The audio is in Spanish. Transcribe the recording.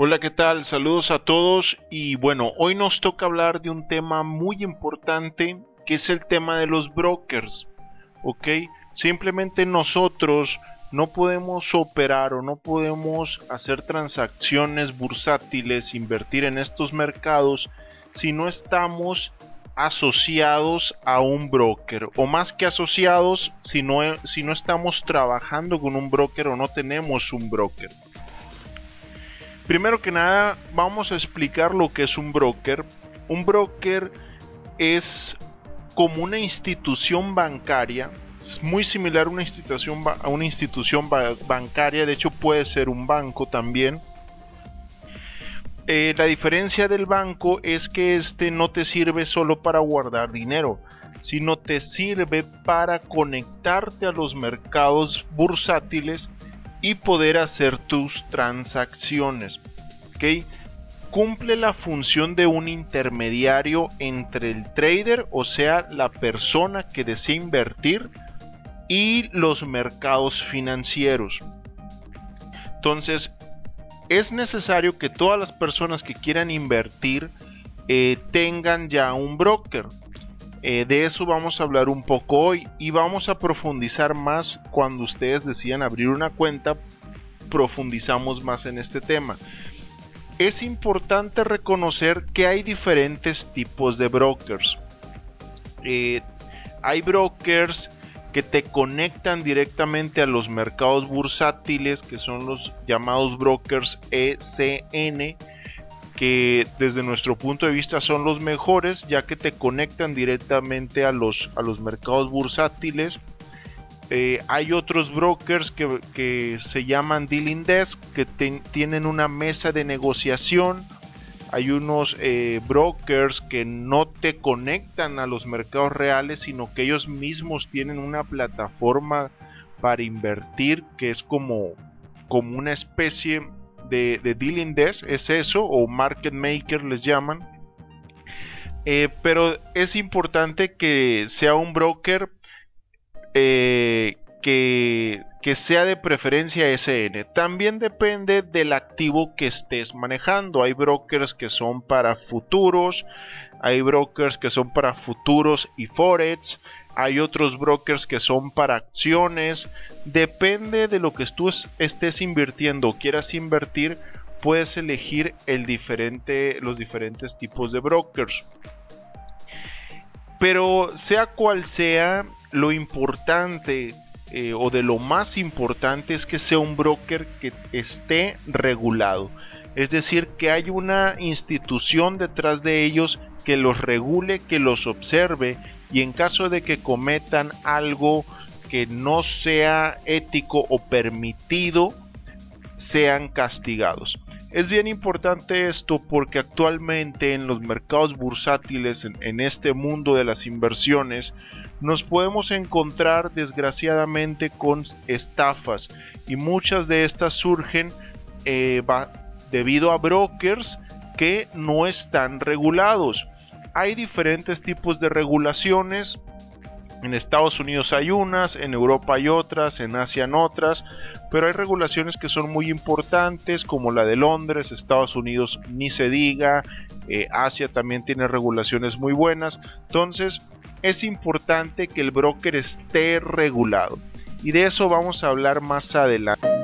Hola, ¿qué tal? Saludos a todos y bueno, hoy nos toca hablar de un tema muy importante que es el tema de los brokers. ¿Ok? Simplemente nosotros no podemos operar o no podemos hacer transacciones bursátiles, invertir en estos mercados si no estamos asociados a un broker o más que asociados si no, si no estamos trabajando con un broker o no tenemos un broker. Primero que nada, vamos a explicar lo que es un broker. Un broker es como una institución bancaria, es muy similar a una institución, bancaria, de hecho puede ser un banco también. Eh, la diferencia del banco es que este no te sirve solo para guardar dinero, sino te sirve para conectarte a los mercados bursátiles y poder hacer tus transacciones. ¿okay? Cumple la función de un intermediario entre el trader, o sea, la persona que desea invertir, y los mercados financieros. Entonces, es necesario que todas las personas que quieran invertir eh, tengan ya un broker. Eh, de eso vamos a hablar un poco hoy y vamos a profundizar más cuando ustedes decidan abrir una cuenta. Profundizamos más en este tema. Es importante reconocer que hay diferentes tipos de brokers. Eh, hay brokers que te conectan directamente a los mercados bursátiles, que son los llamados brokers ECN que desde nuestro punto de vista son los mejores ya que te conectan directamente a los, a los mercados bursátiles. Eh, hay otros brokers que, se llaman dealing desk que tienen una mesa de negociación. Hay unos eh, brokers que no te conectan a los mercados reales, sino que ellos mismos tienen una plataforma para invertir que es como, como una especie de, dealing desk, es eso, o market maker les llaman. Eh, pero es importante que sea un broker eh, que, que, sea de preferencia SN. También depende del activo que estés manejando. Hay brokers que son para futuros, hay brokers que son para futuros y forex, hay otros brokers que son para acciones. Depende de lo que tú estés invirtiendo o quieras invertir, puedes elegir el diferente, los diferentes tipos de brokers. Pero sea cual sea, lo importante eh, o de lo más importante es que sea un broker que esté regulado. Es decir, que hay una institución detrás de ellos que los regule, que los observe y en caso de que cometan algo que no sea ético o permitido, sean castigados. Es bien importante esto porque actualmente en los mercados bursátiles, en, este mundo de las inversiones, nos podemos encontrar desgraciadamente con estafas y muchas de estas surgen eh, debido a brokers que no están regulados hay diferentes tipos de regulaciones. En Estados Unidos hay unas, en Europa hay otras, en Asia hay otras, pero hay regulaciones que son muy importantes como la de Londres, Estados Unidos ni se diga, eh, Asia también tiene regulaciones muy buenas, entonces es importante que el broker esté regulado y de eso vamos a hablar más adelante.